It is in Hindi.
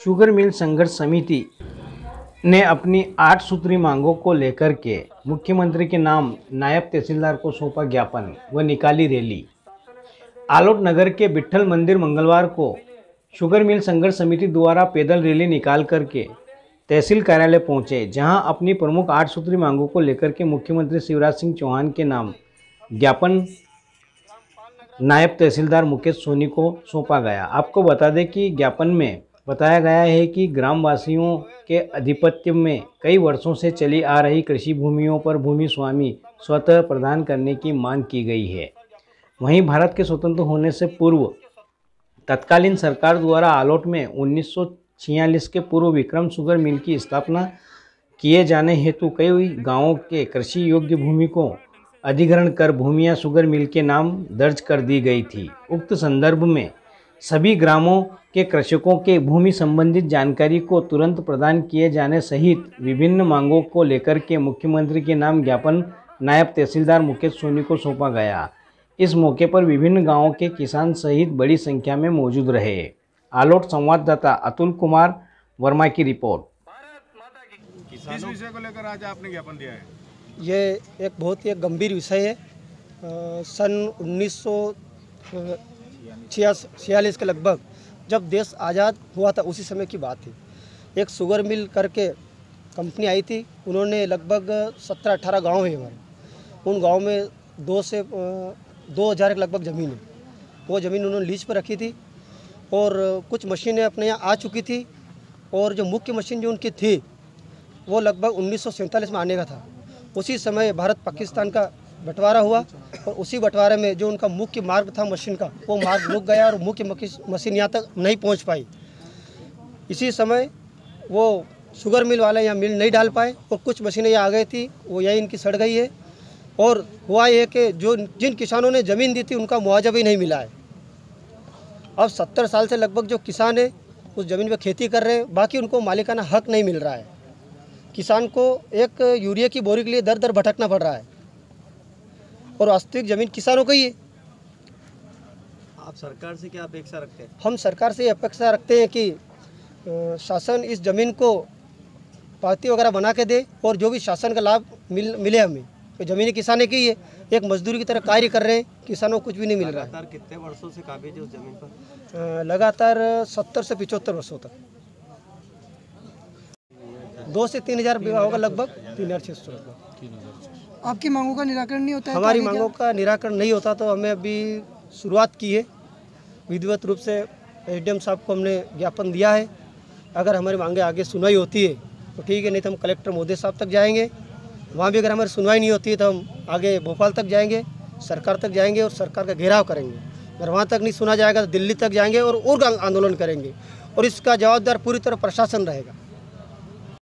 शुगर मिल संघर्ष समिति ने अपनी आठ सूत्री मांगों को लेकर के मुख्यमंत्री के नाम नायब तहसीलदार को सौंपा ज्ञापन व निकाली रैली। आलोट नगर के बिट्ठल मंदिर मंगलवार को शुगर मिल संघर्ष समिति द्वारा पैदल रैली निकाल करके तहसील कार्यालय पहुँचे, जहाँ अपनी प्रमुख आठ सूत्री मांगों को लेकर के मुख्यमंत्री शिवराज सिंह चौहान के नाम ज्ञापन नायब तहसीलदार मुकेश सोनी को सौंपा गया। आपको बता दें कि ज्ञापन में बताया गया है कि ग्रामवासियों के आधिपत्य में कई वर्षों से चली आ रही कृषि भूमियों पर भूमि स्वामी स्वतः प्रदान करने की मांग की गई है। वहीं भारत के स्वतंत्र होने से पूर्व तत्कालीन सरकार द्वारा आलोट में 1946 के पूर्व विक्रम सुगर मिल की स्थापना किए जाने हेतु कई गाँवों के कृषि योग्य भूमि को अधिग्रहण कर भूमिया सुगर मिल के नाम दर्ज कर दी गई थी। उक्त संदर्भ में सभी ग्रामों के कृषकों के भूमि संबंधित जानकारी को तुरंत प्रदान किए जाने सहित विभिन्न मांगों को लेकर के मुख्यमंत्री के नाम ज्ञापन नायब तहसीलदार मुकेश सोनी को सौंपा गया। इस मौके पर विभिन्न गाँवों के किसान सहित बड़ी संख्या में मौजूद रहे। आलोट संवाददाता अतुल कुमार वर्मा की रिपोर्ट। किस विषय को लेकर आज आपने ज्ञापन दिया है? ये एक बहुत ही गंभीर विषय है। सन उन्नीस सौ छियालीस के लगभग जब देश आज़ाद हुआ था, उसी समय की बात थी। एक शुगर मिल करके कंपनी आई थी, उन्होंने लगभग सत्रह अठारह गाँव है हमारे। उन गाँव में दो से दो हज़ार के लगभग ज़मीन है। वो ज़मीन उन्होंने लीज पर रखी थी और कुछ मशीनें अपने यहाँ आ चुकी थी और जो मुख्य मशीन जो उनकी थी, वो लगभग उन्नीस सौ सैंतालीस में आने का था। उसी समय भारत पाकिस्तान का बंटवारा हुआ और उसी बंटवारे में जो उनका मुख्य मार्ग था मशीन का, वो मार्ग रुक गया और मुख्य मशीन यहाँ तक नहीं पहुँच पाई। इसी समय वो शुगर मिल वाले यहाँ मिल नहीं डाल पाए और कुछ मशीनें यहाँ आ गई थी, वो यही इनकी सड़ गई है। और हुआ ये कि जो जिन किसानों ने ज़मीन दी थी, उनका मुआवजा भी नहीं मिला है। अब सत्तर साल से लगभग जो किसान है, उस ज़मीन पर खेती कर रहे हैं, बाकी उनको मालिकाना हक नहीं मिल रहा है। किसान को एक यूरिया की बोरी के लिए दर दर भटकना पड़ रहा है। और वास्तविक ज़मीन किसानों की ही है। आप सरकार से क्या अपेक्षा रखते हैं? हम सरकार से ये अपेक्षा रखते हैं कि शासन इस ज़मीन को पार्टी वगैरह बना के दे और जो भी शासन का लाभ मिल मिले हमें। तो ज़मीन किसाने की ही है एक मजदूरी की तरह कार्य कर रहे हैं किसानों को कुछ भी नहीं मिल रहा है। लगातार कितने वर्षों से काबिज है उस ज़मीन पर? लगातार सत्तर से पिचहत्तर वर्षों तक। दो से तीन हज़ार विवाह होगा लगभग तीन हज़ार छः सौ लगभग। आपकी मांगों का निराकरण नहीं होता हमारी मांगों का निराकरण नहीं होता तो हमें अभी शुरुआत की है। विधिवत रूप से एसडीएम साहब को हमने ज्ञापन दिया है। अगर हमारी मांगे आगे सुनवाई होती है तो ठीक है नहीं तो हम कलेक्टर मोदी साहब तक जाएँगे। वहाँ भी अगर हमारी सुनवाई नहीं होती है तो हम आगे भोपाल तक जाएँगे सरकार तक जाएँगे और सरकार का घेराव करेंगे। अगर वहाँ तक नहीं सुना जाएगा तो दिल्ली तक जाएँगे और और आंदोलन करेंगे। और इसका जवाबदार पूरी तरह प्रशासन रहेगा।